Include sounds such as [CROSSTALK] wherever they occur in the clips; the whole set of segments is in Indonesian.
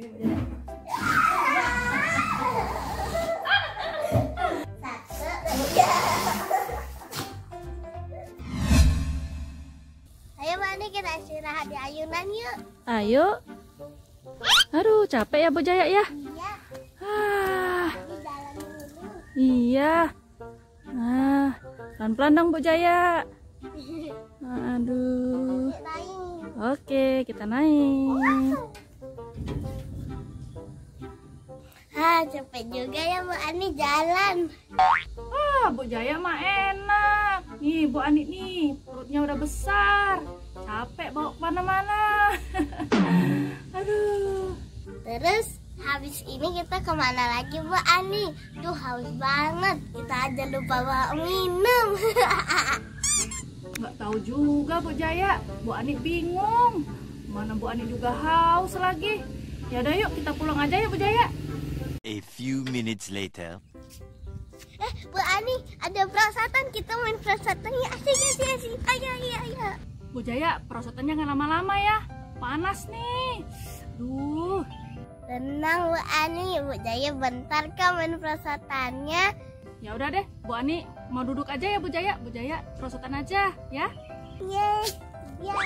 Sini. Ayo Mbak Ani kita istirahat di ayunan yuk. Ayo. Aduh, capek ya Bu Jaya ya. Iya, Ah, iya. Nah, pelan-pelan dong Bu Jaya. [LAUGHS] Aduh. Oke, kita naik. Ah, cepet juga ya Bu Ani jalan. Ah, Bu Jaya mah enak. Nih, Bu Ani nih, perutnya udah besar. Capek bawa ke mana-mana. [LAUGHS] Aduh. Terus habis ini kita ke mana lagi Bu Ani? Duh haus banget. Kita aja lupa bawa minum. [LAUGHS] Nggak tahu juga Bu Jaya. Bu Ani bingung. Mana Bu Ani juga haus lagi. Ya udah yuk kita pulang aja ya Bu Jaya. A few minutes later. eh Bu Ani ada perasaan kita main perasaan ya asik asik asik. Ayo ayo ayo. Bu Jaya, perosotannya nggak lama-lama ya. Panas nih. Duh, Tenang Bu Ani, Bu Jaya bentar kan main perasaannya. ya udah deh. Bu Ani mau duduk aja ya Bu Jaya. Bu Jaya, perosotan aja ya. Yeay. Ya.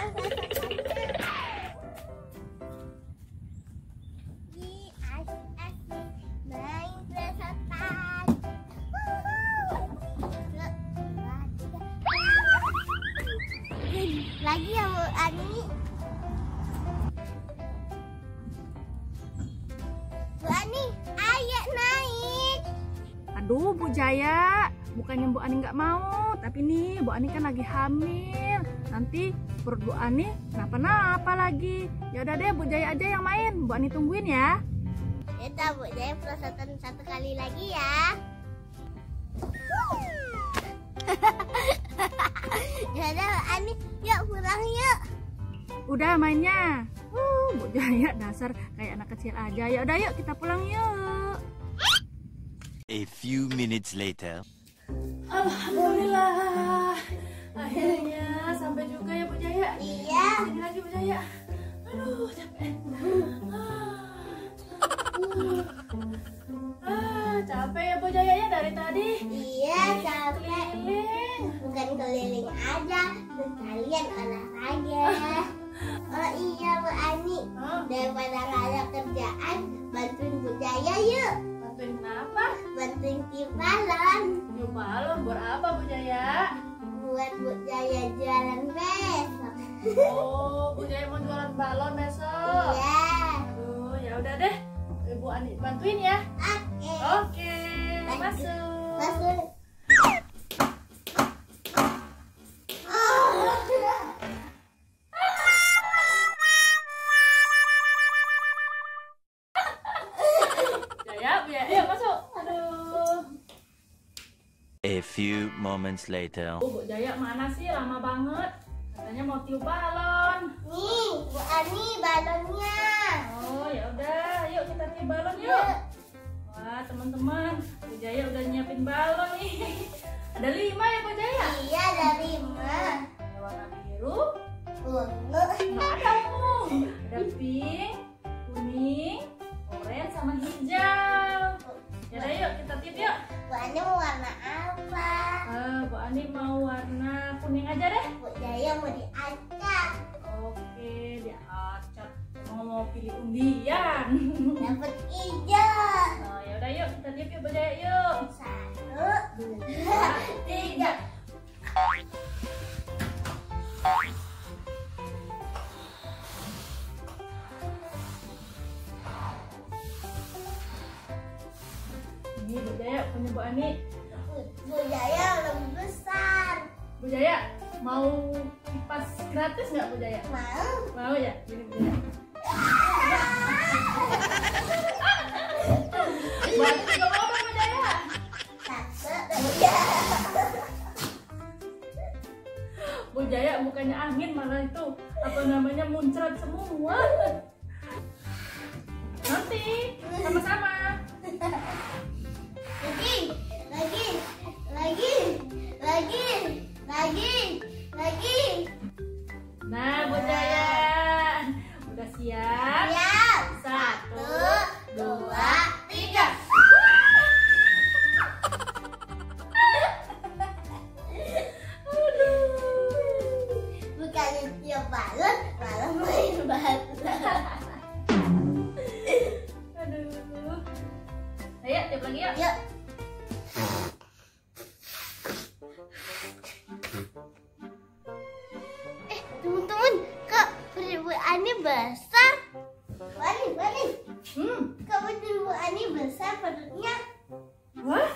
Aduh Bu Jaya, bukannya Bu Ani nggak mau, tapi nih Bu Ani kan lagi hamil. Nanti perut Bu Ani kenapa-napa lagi. Ya udah deh Bu Jaya aja yang main. Bu Ani tungguin ya. Ya Bu Jaya perasaatan satu kali lagi ya. [LAUGHS] ya udah Bu Ani, yuk pulang yuk. Udah mainnya. Uh, Bu Jaya dasar kayak anak kecil aja. Ya udah yuk kita pulang yuk. A few minutes later. Alhamdulillah. Akhirnya sampai juga ya Bu Jaya. Iya. Sini lagi Bu Jaya. Aduh, capek. Ah, ah, capek ya Bu Jaya ya dari tadi. Iya capek. Keliling. Bukan keliling aja, sekalian olahraga. Oh iya Bu Ani, daripada ada kerjaan, bantuin Bu Jaya yuk. Bantuin kenapa? Bantuin tiup balon. Yuk balon buat apa Bu Jaya? Buat Bu Jaya jualan besok. Oh, Bu Jaya mau jualan balon besok. Iya. Aduh, ya udah deh. Ibu Ani bantuin ya. Oke. Oke, Lanjut. masuk. Masuk. Bu Jaya, yuk masuk. Aduh. A few moments later. Oh, Bu Jaya mana sih? Lama banget. Katanya mau tiup balon. Nih, Bu Ani balonnya. Oh, ya udah. Yuk kita tiup balon yuk. Wah, teman-teman. Bu Jaya udah nyiapin balon nih. [LAUGHS] Ada lima ya, Bu Jaya? Iya ada lima. Ada warna biru, Ungu. nggak ada ungu. Ada pink, Ini Bu Jaya punya Bu Ani. Bu- Jaya lebih besar. Bu Jaya mau kipas gratis nggak Bu Jaya? Mau? Mau ya? Ini Bu Jaya. Bu Ani juga mau dong Bu Jaya. Satu, dua. Bu Jaya bukannya angin malah itu apa namanya muncrat semua. Nanti sama-sama. Lagi ya. Yuk. Eh, teman-teman, Bu Ani besar. Bu Ani, Hmm. Bu Ani besar perutnya. Wah,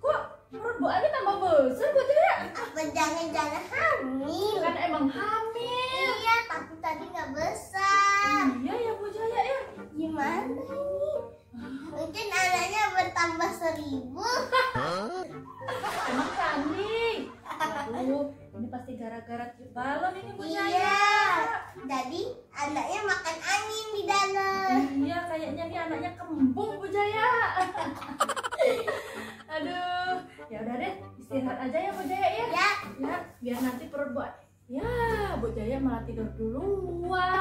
kok perut Bu Ani tambah besar Bu Jaya? Apa jangan-jangan hamil? Kan emang hamil. Ini pasti gara-gara tiup balon ini Bu Jaya. Iya. Jadi anaknya makan angin di dalam. Iya, kayaknya nih anaknya kembung Bu Jaya. [LAUGHS] Aduh, ya udah deh, istirahat aja ya Bu Jaya ya. Ya, Ya, biar nanti perut Bu Ya, Bu Jaya malah tidur duluan.